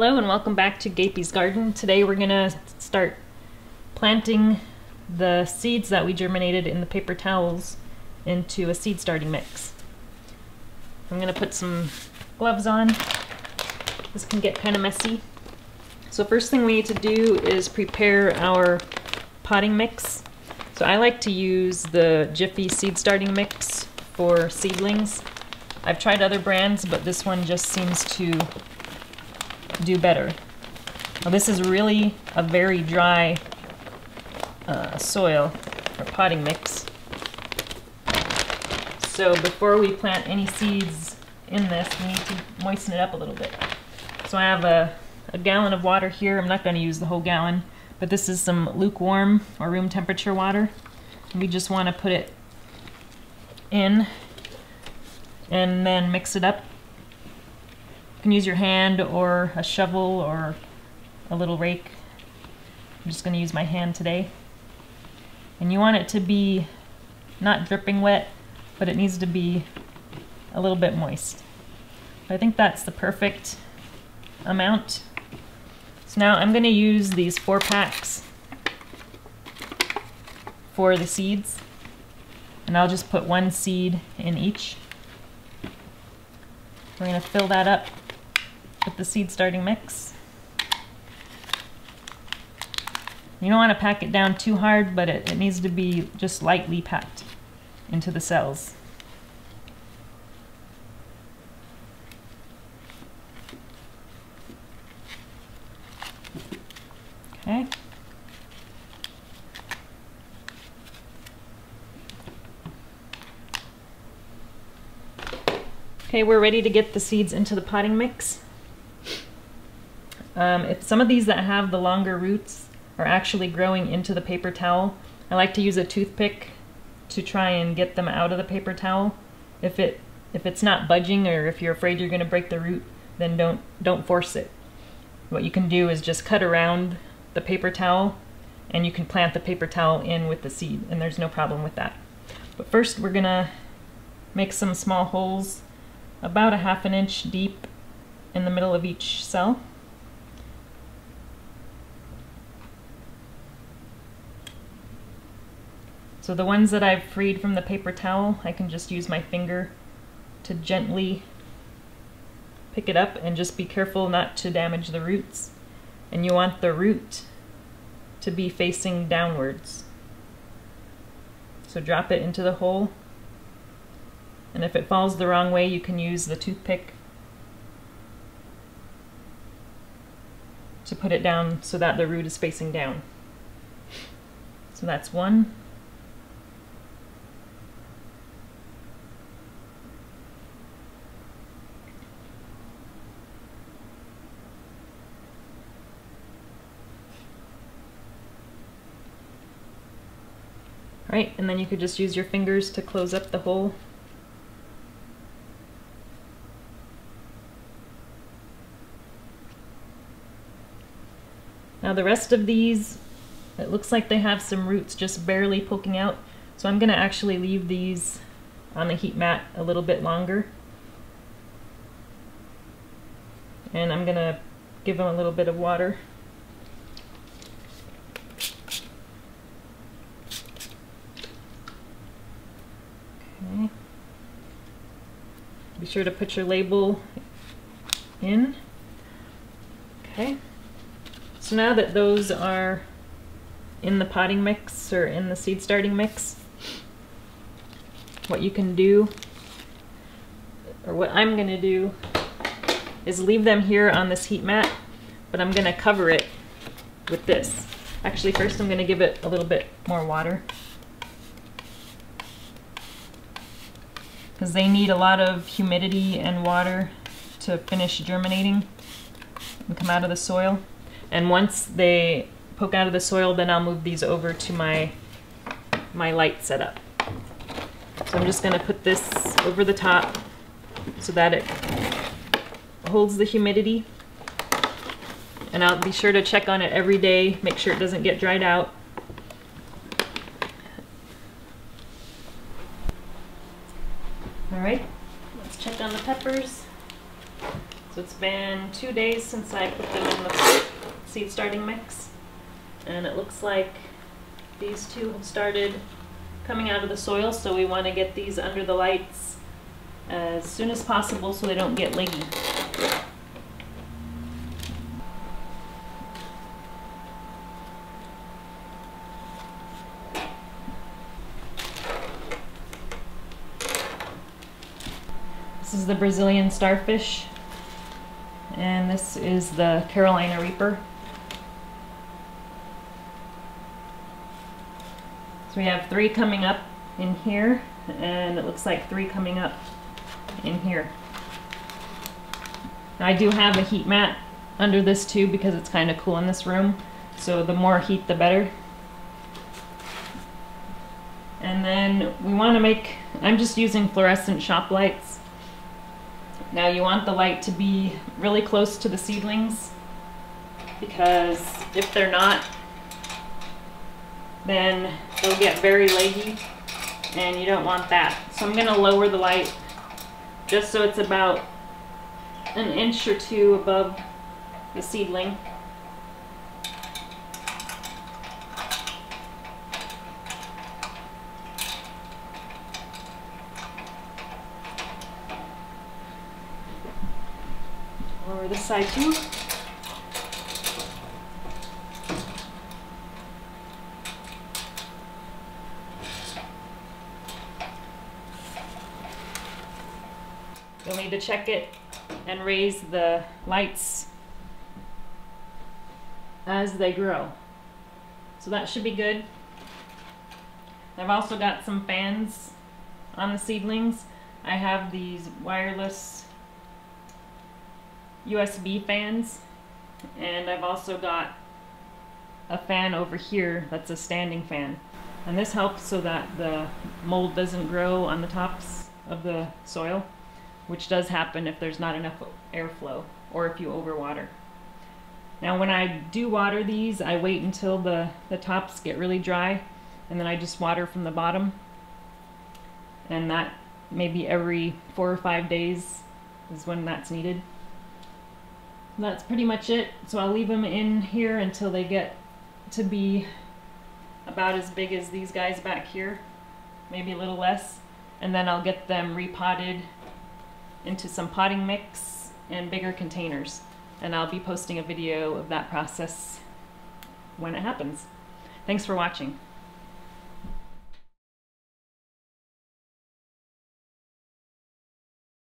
Hello and welcome back to Gapey's Garden. Today we're gonna start planting the seeds that we germinated in the paper towels into a seed starting mix. I'm gonna put some gloves on. This can get kind of messy. So first thing we need to do is prepare our potting mix. So I like to use the Jiffy seed starting mix for seedlings. I've tried other brands, but this one just seems to do better. Now this is really a very dry uh, soil or potting mix. So before we plant any seeds in this, we need to moisten it up a little bit. So I have a, a gallon of water here. I'm not going to use the whole gallon, but this is some lukewarm or room temperature water. We just want to put it in and then mix it up can use your hand or a shovel or a little rake. I'm just going to use my hand today. And you want it to be not dripping wet, but it needs to be a little bit moist. I think that's the perfect amount. So now I'm going to use these four packs for the seeds. And I'll just put one seed in each. We're going to fill that up with the seed starting mix. You don't want to pack it down too hard, but it, it needs to be just lightly packed into the cells. Okay. Okay, we're ready to get the seeds into the potting mix. Um, if some of these that have the longer roots are actually growing into the paper towel, I like to use a toothpick to try and get them out of the paper towel. If it if it's not budging or if you're afraid you're going to break the root, then don't don't force it. What you can do is just cut around the paper towel and you can plant the paper towel in with the seed and there's no problem with that. But first we're going to make some small holes about a half an inch deep in the middle of each cell. So the ones that I've freed from the paper towel, I can just use my finger to gently pick it up and just be careful not to damage the roots. And you want the root to be facing downwards. So drop it into the hole. And if it falls the wrong way, you can use the toothpick to put it down so that the root is facing down. So that's one. Right, and then you could just use your fingers to close up the hole. Now the rest of these, it looks like they have some roots just barely poking out. So I'm going to actually leave these on the heat mat a little bit longer. And I'm going to give them a little bit of water. Okay. Be sure to put your label in. Okay. So now that those are in the potting mix or in the seed starting mix, what you can do, or what I'm going to do, is leave them here on this heat mat, but I'm going to cover it with this. Actually, first I'm going to give it a little bit more water. Because they need a lot of humidity and water to finish germinating and come out of the soil. And once they poke out of the soil, then I'll move these over to my, my light setup. So I'm just going to put this over the top so that it holds the humidity. And I'll be sure to check on it every day, make sure it doesn't get dried out. All right, let's check on the peppers. So it's been two days since I put them in the seed starting mix. And it looks like these two have started coming out of the soil, so we want to get these under the lights as soon as possible so they don't get leggy. This is the Brazilian starfish, and this is the Carolina Reaper. So we have three coming up in here, and it looks like three coming up in here. I do have a heat mat under this too because it's kind of cool in this room. So the more heat, the better. And then we want to make, I'm just using fluorescent shop lights. Now you want the light to be really close to the seedlings because if they're not, then they'll get very leggy and you don't want that. So I'm going to lower the light just so it's about an inch or two above the seedling. Lower this side too. You'll need to check it and raise the lights as they grow. So that should be good. I've also got some fans on the seedlings. I have these wireless USB fans and I've also got a fan over here that's a standing fan. And this helps so that the mold doesn't grow on the tops of the soil which does happen if there's not enough airflow or if you overwater. Now when I do water these, I wait until the, the tops get really dry and then I just water from the bottom. And that maybe every four or five days is when that's needed. That's pretty much it. So I'll leave them in here until they get to be about as big as these guys back here, maybe a little less. And then I'll get them repotted into some potting mix and bigger containers. And I'll be posting a video of that process when it happens. Thanks for watching.